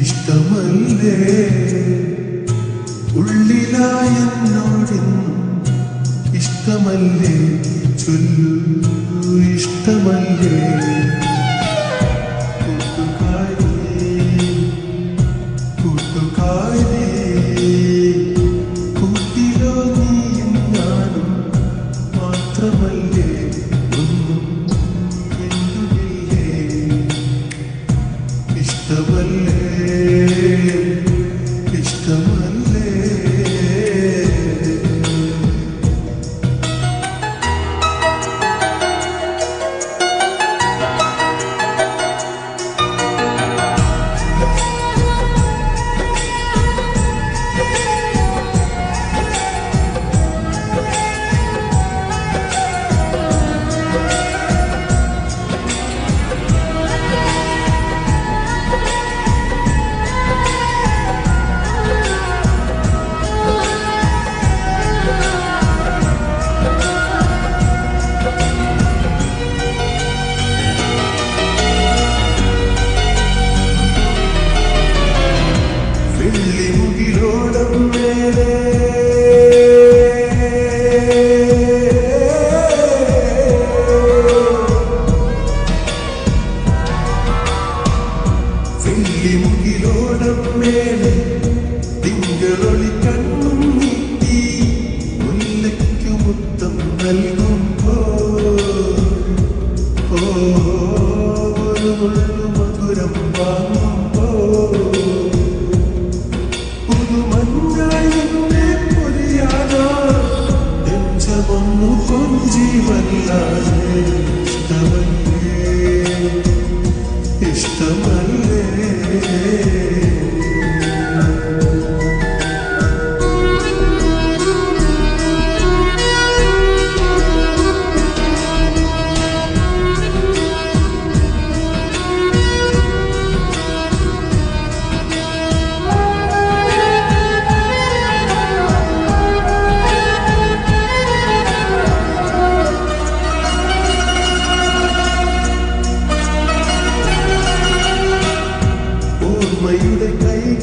ഇഷ്ടമല്ലേ? ഉള്ളിലായ എന്നോടെന്നും ഇഷ്ടമല്ലേ? ചൊല്ലു ഇഷ്ടമല്ലേ? മാത്രമല്ലേ? ഇഷ്ടമല്ലേ മേലെ തിങ്കളൊളി കണ്ണും നീട്ടി മുല്ലയ്ക്കു മുത്തം നൽകുമ്പോ ഒരു മുള്ളു മധുരം വാങ്ങുമ്പോ പുതുമഞ്ഞായിന്റെ പൊരിയാനോ നെഞ്ചമൊന്നു കൊഞ്ചി വല്ലാതെ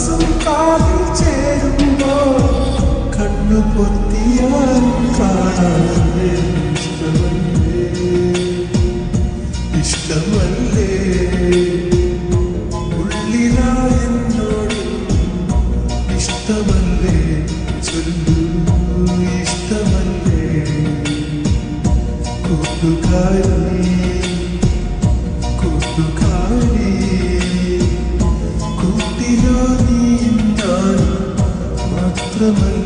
ശ്വാസം കാതിൽ ചേരുമ്പോൾ കണ്ണു പൊത്തിയാൽ കാണാതെ. ഇഷ്ടമല്ലേ? ഇഷ്ടമല്ലേ ഉള്ളിലാ എന്നോട് ഇഷ്ടമല്ലേ? ചൊല്ലു ഇഷ്ടമല്ലേ? കൂട്ടുകാരി ömür